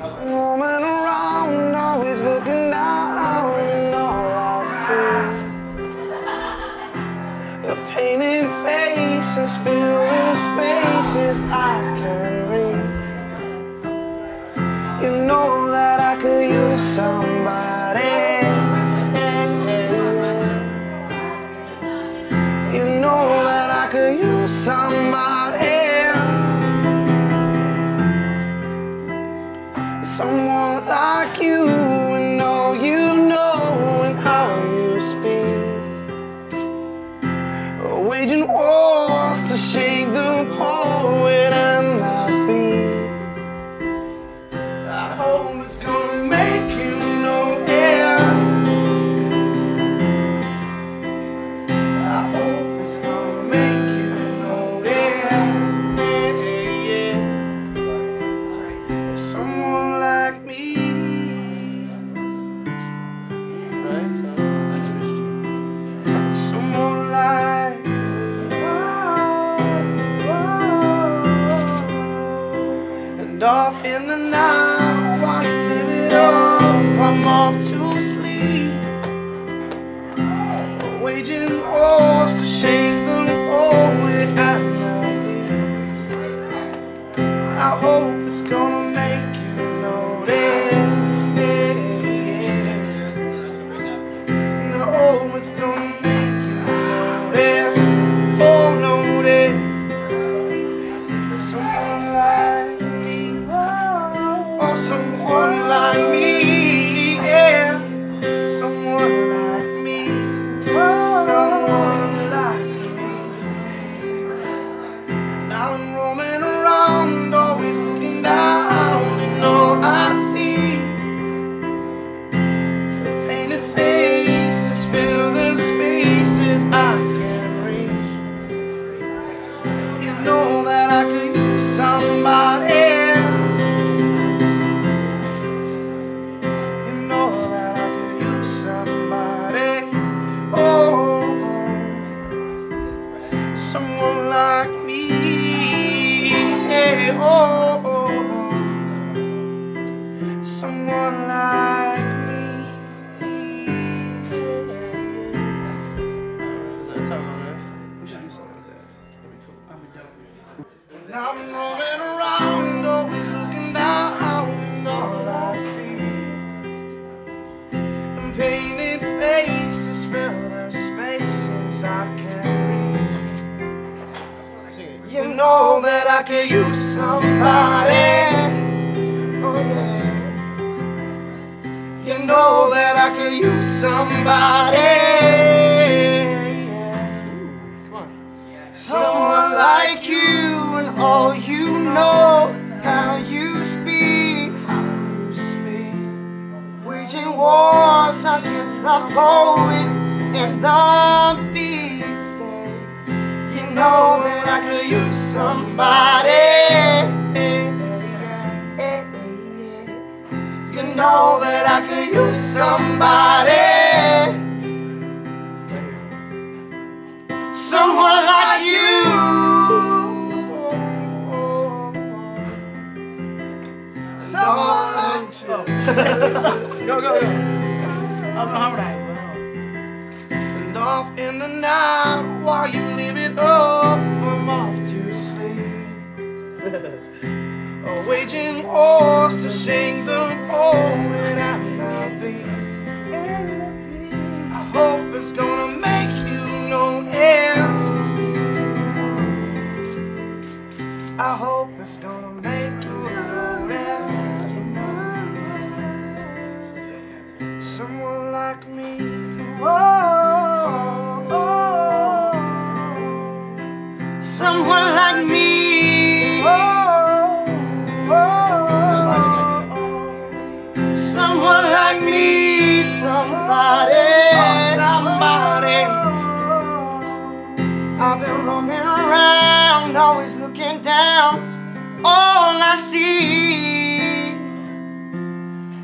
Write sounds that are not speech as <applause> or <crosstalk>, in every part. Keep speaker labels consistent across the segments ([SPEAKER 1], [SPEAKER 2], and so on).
[SPEAKER 1] Roaming around, always looking down, all I see are painted faces, fill the spaces I can breathe. You know that I could use somebody. Someone like you and all you know and how you speak. Waging wars to shake And off in the night. You live it up, I'm off to sleep. Waging wars to shake I'm roaming oh, that I could use somebody. Oh yeah. You know that I could use somebody. Come on. Someone like you and all you know how you speak, how you speak. Waging wars against the poet and the. Say, you know that I could use somebody. You know that I could use somebody. Someone like you. Someone like you. <laughs> go, go, go.
[SPEAKER 2] I was gonna harmonize.
[SPEAKER 1] And off in the night Waging wars to shake the poet. I hope it's gonna always down. All I see.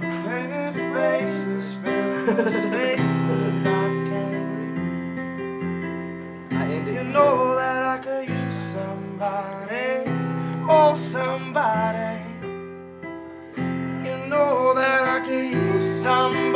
[SPEAKER 1] Painted faces fill the spaces I can't reach.
[SPEAKER 3] I ended.
[SPEAKER 1] You know that I could use somebody, oh somebody. You after you somebody.